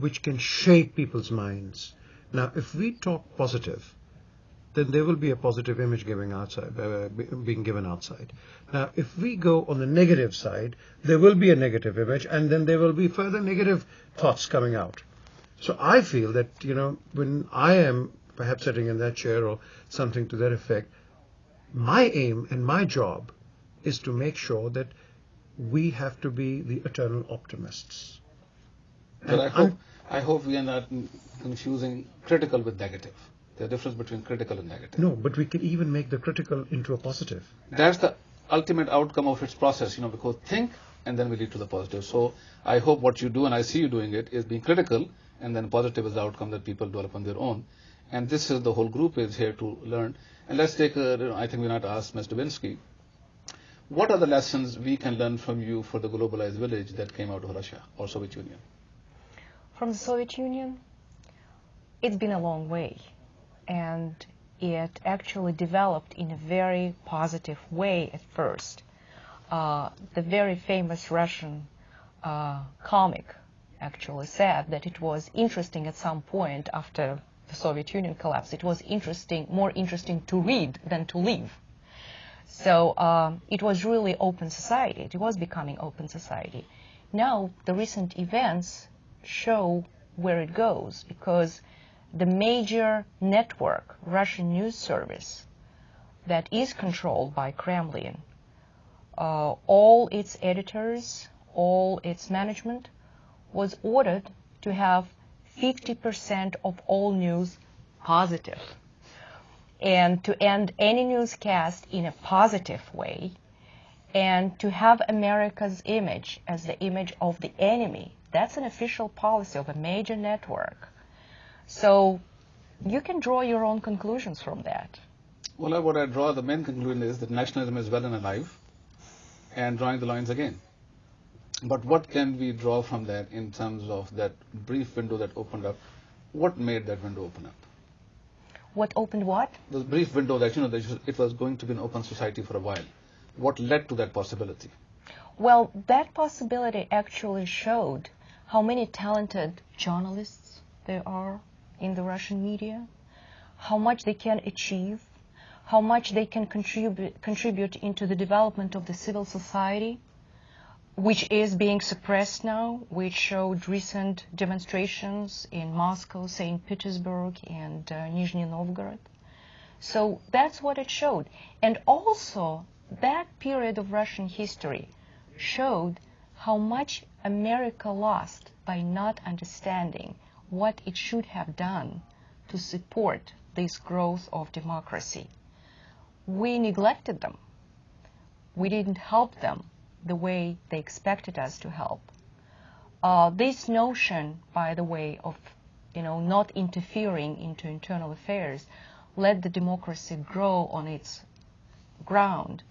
which can shape people's minds. Now, if we talk positive, then there will be a positive image giving outside, uh, being given outside. Now, if we go on the negative side, there will be a negative image, and then there will be further negative thoughts coming out. So I feel that, you know, when I am perhaps sitting in that chair or something to that effect, my aim and my job is to make sure that we have to be the eternal optimists. But I hope, I hope we are not confusing critical with negative the difference between critical and negative. No, but we can even make the critical into a positive. That's the ultimate outcome of its process, you know, because think and then we lead to the positive. So I hope what you do, and I see you doing it, is being critical, and then positive is the outcome that people develop on their own. And this is the whole group is here to learn. And let's take, a, you know, I think we might ask Mr. Dubinsky, what are the lessons we can learn from you for the globalized village that came out of Russia or Soviet Union? From the Soviet Union, it's been a long way and it actually developed in a very positive way at first. Uh, the very famous Russian uh, comic actually said that it was interesting at some point after the Soviet Union collapsed. It was interesting, more interesting to read than to live. So uh, it was really open society. It was becoming open society. Now the recent events show where it goes because the major network, Russian news service, that is controlled by Kremlin, uh, all its editors, all its management was ordered to have 50% of all news. And to end any newscast in a positive way, and to have America's image as the image of the enemy. That's an official policy of a major network. So you can draw your own conclusions from that. Well, what I draw, the main conclusion is that nationalism is well and alive, and drawing the lines again. But what can we draw from that in terms of that brief window that opened up? What made that window open up? What opened what? The brief window that, you know, that it was going to be an open society for a while. What led to that possibility? Well, that possibility actually showed how many talented journalists there are in the Russian media, how much they can achieve, how much they can contribute, contribute into the development of the civil society. which is being suppressed now, which showed recent demonstrations in Moscow, St. Petersburg, and uh, Nizhny Novgorod. So that's what it showed. And also, that period of Russian history showed how much America lost by not understanding what it should have done to support this growth of democracy. We neglected them. We didn't help them the way they expected us to help. Uh, this notion, by the way, of you know not interfering into internal affairs, let the democracy grow on its ground,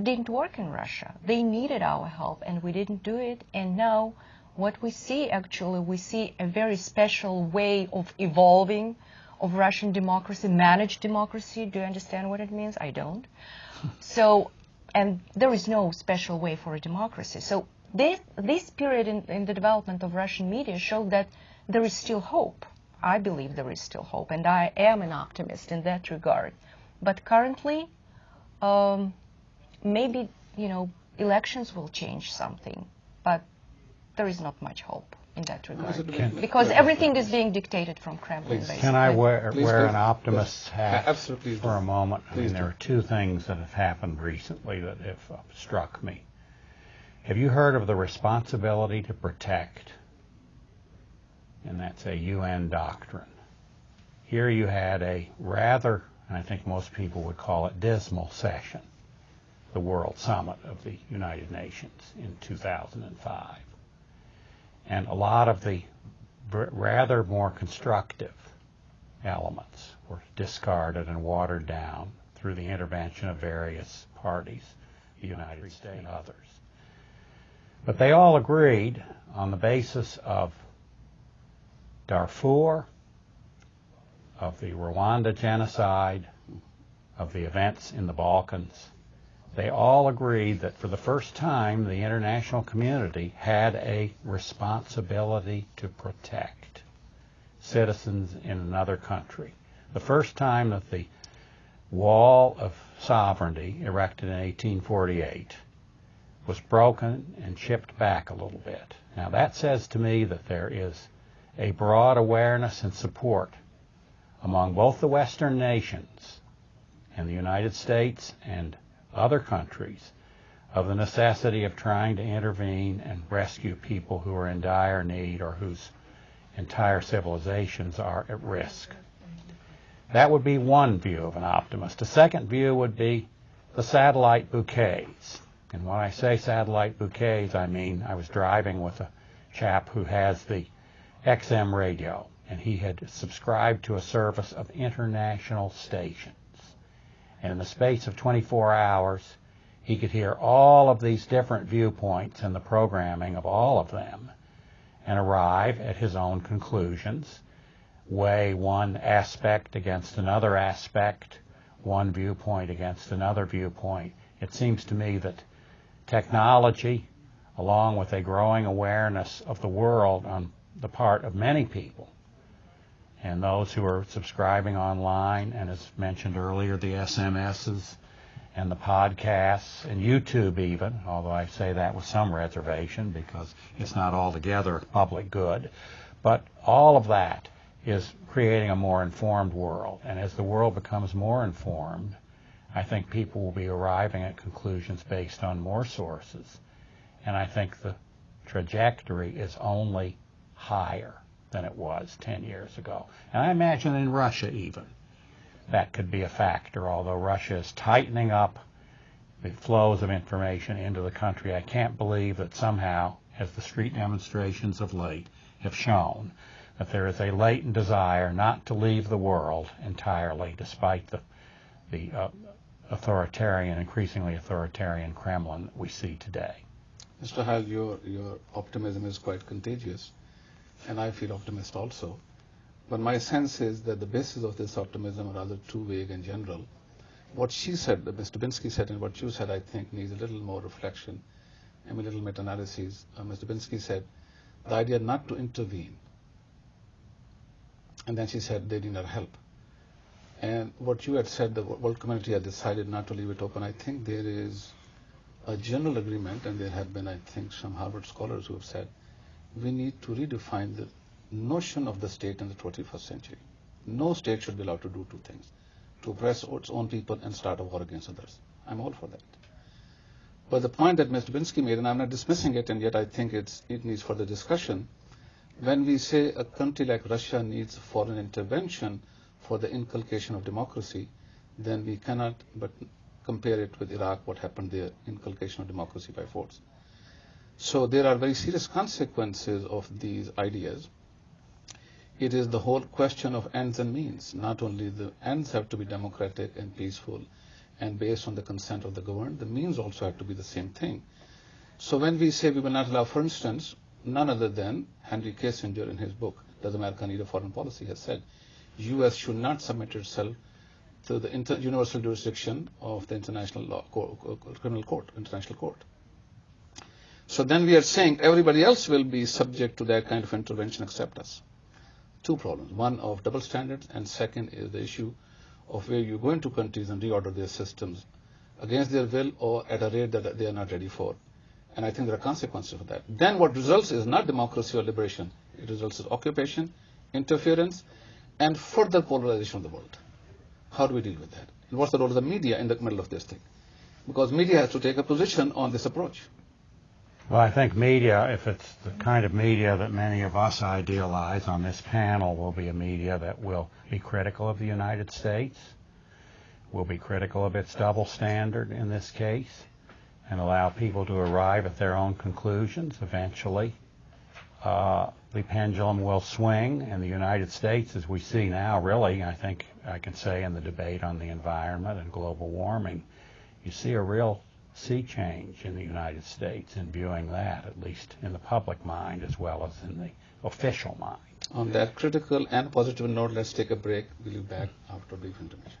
didn't work in Russia. They needed our help, and we didn't do it. And now, what we see actually, we see a very special way of evolving of Russian democracy, managed democracy. Do you understand what it means? I don't. so and there is no special way for a democracy. So this, this period in, in, the development of Russian media showed that there is still hope. I believe there is still hope, and I am an optimist in that regard. But currently, um, maybe you know elections will change something, but there is not much hope in that regard can, because everything is being dictated from Kremlin. Can I wear, wear an optimist's hat Absolutely. for a moment? Please I mean, there are two things that have happened recently that have uh, struck me. Have you heard of the responsibility to protect? And that's a UN doctrine. Here you had a rather, and I think most people would call it dismal session, the World Summit of the United Nations in 2005 and a lot of the rather more constructive elements were discarded and watered down through the intervention of various parties, the United States and others. But they all agreed on the basis of Darfur, of the Rwanda genocide, of the events in the Balkans, they all agreed that for the first time the international community had a responsibility to protect citizens in another country. The first time that the wall of sovereignty erected in 1848 was broken and chipped back a little bit. Now that says to me that there is a broad awareness and support among both the Western nations and the United States and other countries of the necessity of trying to intervene and rescue people who are in dire need or whose entire civilizations are at risk. That would be one view of an optimist. A second view would be the satellite bouquets. And when I say satellite bouquets, I mean I was driving with a chap who has the XM radio, and he had subscribed to a service of international stations. And in the space of 24 hours, he could hear all of these different viewpoints and the programming of all of them and arrive at his own conclusions, weigh one aspect against another aspect, one viewpoint against another viewpoint. It seems to me that technology, along with a growing awareness of the world on the part of many people, and those who are subscribing online, and as mentioned earlier, the SMSs and the podcasts and YouTube even, although I say that with some reservation because it's not altogether a public good. But all of that is creating a more informed world. And as the world becomes more informed, I think people will be arriving at conclusions based on more sources. And I think the trajectory is only higher than it was 10 years ago. And I imagine in Russia even that could be a factor, although Russia is tightening up the flows of information into the country. I can't believe that somehow, as the street demonstrations of late have shown, that there is a latent desire not to leave the world entirely, despite the, the uh, authoritarian, increasingly authoritarian Kremlin that we see today. Mr. Heil, your, your optimism is quite contagious and I feel optimist also. But my sense is that the basis of this optimism are rather too vague and general. What she said, Mr. Binsky said, and what you said, I think needs a little more reflection and a little meta-analysis. Uh, Mr. Binsky said the idea not to intervene. And then she said they need our help. And what you had said, the world community had decided not to leave it open. I think there is a general agreement, and there have been, I think, some Harvard scholars who have said we need to redefine the notion of the state in the 21st century. No state should be allowed to do two things to oppress its own people and start a war against others. I'm all for that. But the point that Mr. Dubinsky made, and I'm not dismissing it, and yet I think it's, it needs further discussion, when we say a country like Russia needs foreign intervention for the inculcation of democracy, then we cannot but compare it with Iraq, what happened there, inculcation of democracy by force. So there are very serious consequences of these ideas. It is the whole question of ends and means. Not only the ends have to be democratic and peaceful and based on the consent of the governed, the means also have to be the same thing. So when we say we will not allow, for instance, none other than Henry Kissinger in his book, Does America Need a Foreign Policy, has said, U.S. should not submit itself to the inter- universal jurisdiction of the International Law, Criminal Court, International Court. So then we are saying everybody else will be subject to that kind of intervention except us. Two problems. One of double standards, and second is the issue of where you go into countries and reorder their systems against their will or at a rate that they are not ready for. And I think there are consequences of that. Then what results is not democracy or liberation. It results in occupation, interference, and further polarization of the world. How do we deal with that? And what's the role of the media in the middle of this thing? Because media has to take a position on this approach. Well, I think media, if it's the kind of media that many of us idealize on this panel, will be a media that will be critical of the United States, will be critical of its double standard in this case, and allow people to arrive at their own conclusions eventually. Uh, the pendulum will swing and the United States, as we see now, really, I think I can say in the debate on the environment and global warming. You see a real sea change in the United States in viewing that, at least in the public mind as well as in the official mind. On that critical and positive note, let's take a break. We'll be back after brief intermission.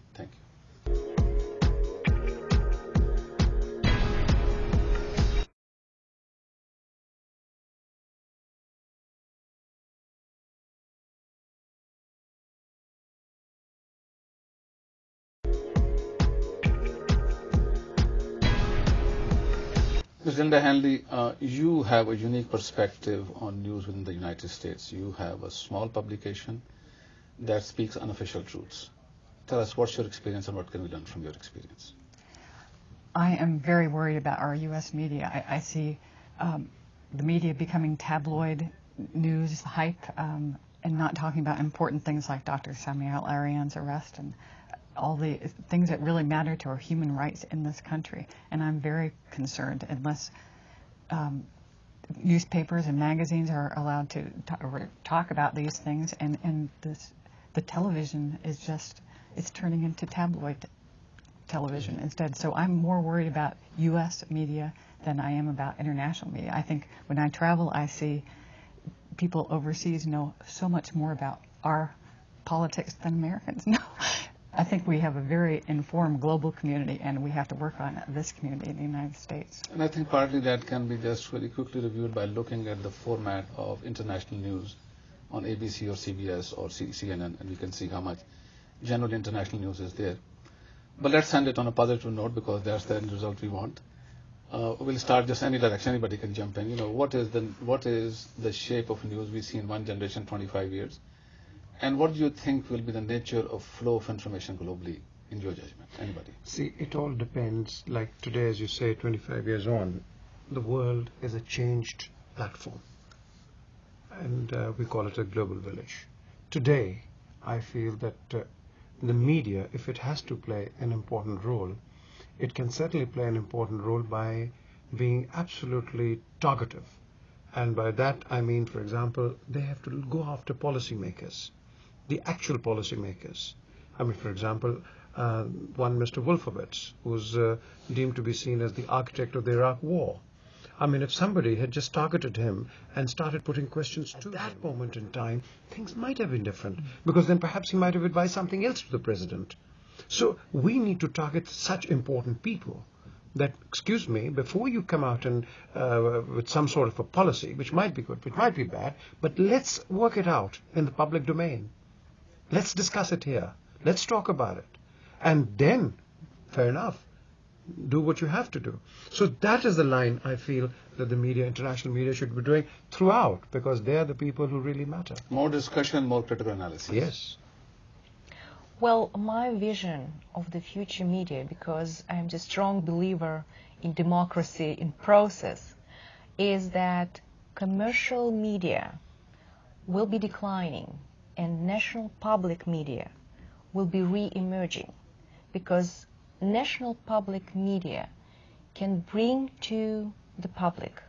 Delinda Hanley, uh, you have a unique perspective on news within the United States. You have a small publication that speaks unofficial truths. Tell us what's your experience and what can we learn from your experience? I am very worried about our U.S. media. I, I see um, the media becoming tabloid news hype um, and not talking about important things like Dr. Sami Al-Arian's arrest and all the things that really matter to our human rights in this country. And I'm very concerned unless um, newspapers and magazines are allowed to talk about these things, and and this the television is just it's turning into tabloid television instead. So I'm more worried about U.S. media than I am about international media. I think when I travel, I see people overseas know so much more about our politics than Americans know. I think we have a very informed global community, and we have to work on this community in the United States. And I think partly that can be just very quickly reviewed by looking at the format of international news on ABC or CBS or CNN, and we can see how much general international news is there. But let's end it on a positive note because that's the end result we want. Uh, we'll start just any direction. Anybody can jump in. You know, what is the what is the shape of news we see in one generation, 25 years? And what do you think will be the nature of flow of information globally, in your judgment? Anybody? See, it all depends. Like today, as you say, 25 years on, the world is a changed platform. And uh, we call it a global village. Today, I feel that uh, the media, if it has to play an important role, it can certainly play an important role by being absolutely targetive. And by that I mean, for example, they have to go after policymakers the actual policymakers. I mean, for example, uh, one Mr. Wolfowitz, who's uh, deemed to be seen as the architect of the Iraq War. I mean, if somebody had just targeted him and started putting questions to that moment in time, things might have been different, because then perhaps he might have advised something else to the president. So we need to target such important people that, excuse me, before you come out and uh, with some sort of a policy, which might be good, which might be bad, but let's work it out in the public domain. Let's discuss it here. Let's talk about it. And then, fair enough, do what you have to do. So that is the line I feel that the media, international media, should be doing throughout because they are the people who really matter. More discussion, more critical analysis. Yes. Well, my vision of the future media, because I'm a strong believer in democracy in process, is that commercial media will be declining and national public media will be re-emerging because national public media can bring to the public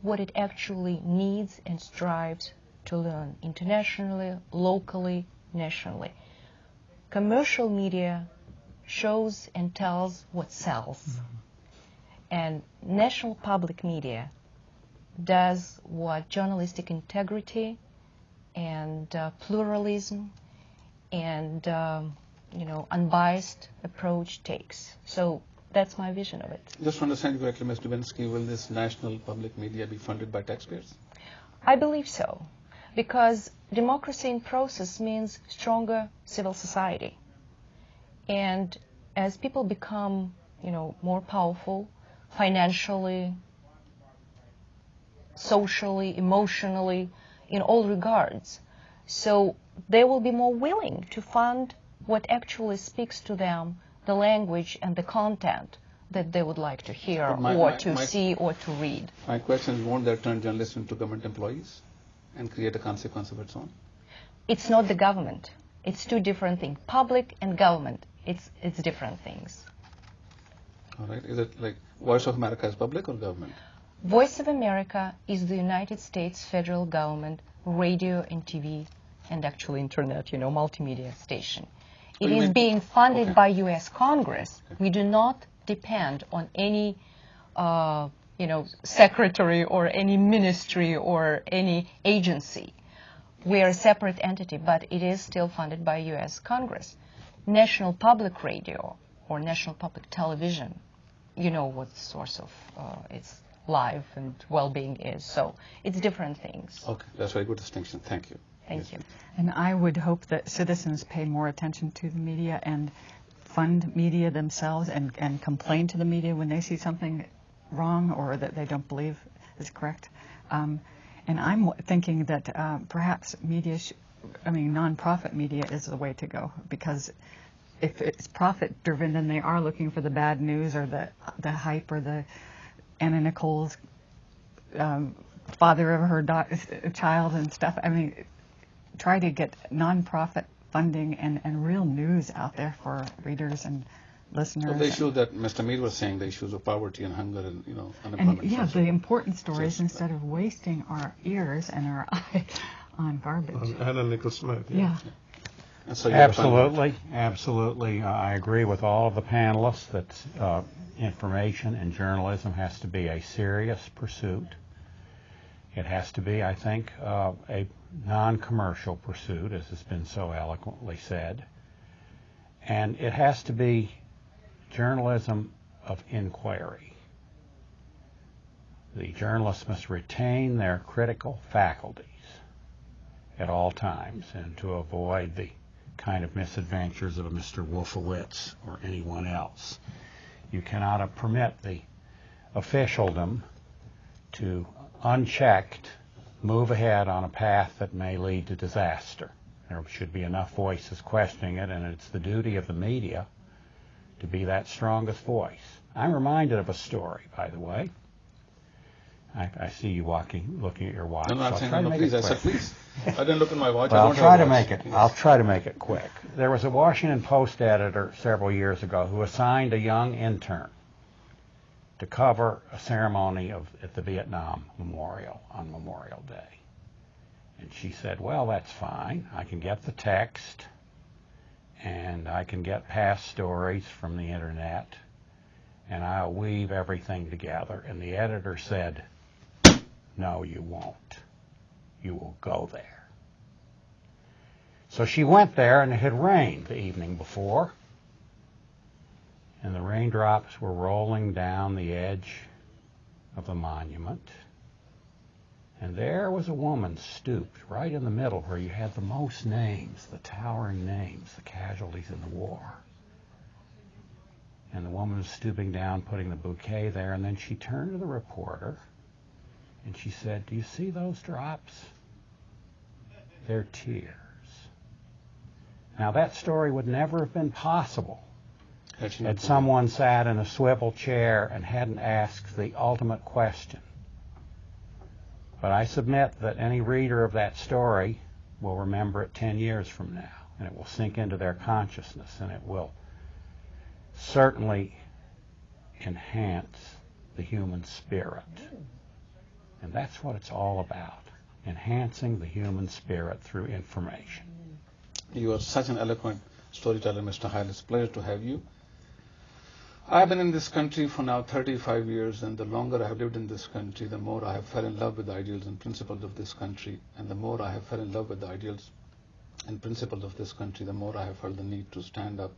what it actually needs and strives to learn internationally, locally, nationally. Commercial media shows and tells what sells. Mm-hmm. And national public media does what journalistic integrity and uh, pluralism and um, you know unbiased approach takes. So that's my vision of it. Just to understand correctly, Ms. Dubinsky, will this national public media be funded by taxpayers? I believe so, because democracy in process means stronger civil society, and as people become you know more powerful financially, socially, emotionally, in all regards. So they will be more willing to fund what actually speaks to them, the language and the content that they would like to hear my, or my, to my, see or to read. My question is, won't that turn journalists into government employees and create a consequence of its own? It's not the government. It's two different things. Public and government, it's, it's different things. All right. Is it like Voice of America is public or government? Voice of America is the United States federal government radio and TV and actually internet, you know, multimedia station. It is being funded okay. by U.S. Congress. We do not depend on any, uh, you know, secretary or any ministry or any agency. We are a separate entity, but it is still funded by U.S. Congress. National Public Radio or National Public Television, you know what the source of uh, its life and well-being is. So it's different things. Okay, that's a very good distinction. Thank you. Thank you. And I would hope that citizens pay more attention to the media and fund media themselves and, and complain to the media when they see something wrong or that they don't believe is correct. Um, and I'm thinking that uh, perhaps media, sh- I mean, nonprofit media is the way to go because if it's profit driven, then they are looking for the bad news or the the hype or the Anna Nicole's um, father of her do- child and stuff. I mean, try to get nonprofit funding and, and real news out there for readers and listeners. So the issue that Mr. Mir was saying, the issues of poverty and hunger and you know unemployment. And, yeah, the important stories instead of wasting our ears and our eyes on garbage. On Anna Nicole Smith. Yeah. yeah. So absolutely, absolutely. I agree with all of the panelists that uh, information and journalism has to be a serious pursuit. It has to be, I think, uh, a non-commercial pursuit, as has been so eloquently said. And it has to be journalism of inquiry. The journalists must retain their critical faculties at all times and to avoid the kind of misadventures of a Mr. Wolfowitz or anyone else. You cannot permit the officialdom to unchecked move ahead on a path that may lead to disaster. There should be enough voices questioning it, and it's the duty of the media to be that strongest voice. I'm reminded of a story, by the way. I, I see you walking, looking at your watch. No, no, I'm saying, no, no, please. I said, please. I didn't look at my watch. well, I'll try to make it. Yes. I'll try to make it quick. There was a Washington Post editor several years ago who assigned a young intern to cover a ceremony of at the Vietnam Memorial on Memorial Day. And she said, "Well, that's fine. I can get the text, and I can get past stories from the internet, and I'll weave everything together." And the editor said no, you won't. You will go there. So she went there, and it had rained the evening before, and the raindrops were rolling down the edge of the monument. And there was a woman stooped right in the middle where you had the most names, the towering names, the casualties in the war. And the woman was stooping down, putting the bouquet there, and then she turned to the reporter and she said, Do you see those drops? They're tears. Now, that story would never have been possible had someone sat in a swivel chair and hadn't asked the ultimate question. But I submit that any reader of that story will remember it 10 years from now, and it will sink into their consciousness, and it will certainly enhance the human spirit. And that's what it's all about enhancing the human spirit through information. You are such an eloquent storyteller, Mr. Heil. It's a pleasure to have you. I've been in this country for now 35 years, and the longer I have lived in this country, the more I have fell in love with the ideals and principles of this country. And the more I have fell in love with the ideals and principles of this country, the more I have felt the need to stand up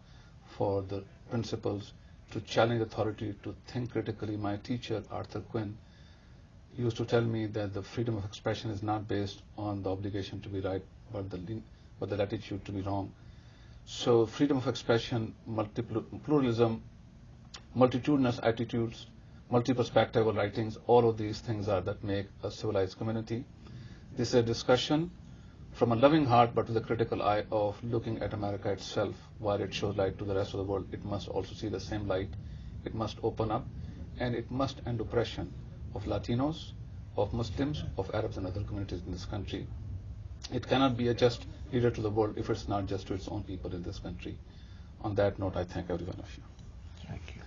for the principles, to challenge authority, to think critically. My teacher, Arthur Quinn, used to tell me that the freedom of expression is not based on the obligation to be right, but the, but the latitude to be wrong. So freedom of expression, pluralism, multitudinous attitudes, multi-perspectival writings, all of these things are that make a civilized community. This is a discussion from a loving heart but with a critical eye of looking at America itself. While it shows light to the rest of the world, it must also see the same light. It must open up and it must end oppression of Latinos, of Muslims, of Arabs and other communities in this country. It cannot be a just leader to the world if it's not just to its own people in this country. On that note, I thank every one of you. Thank you.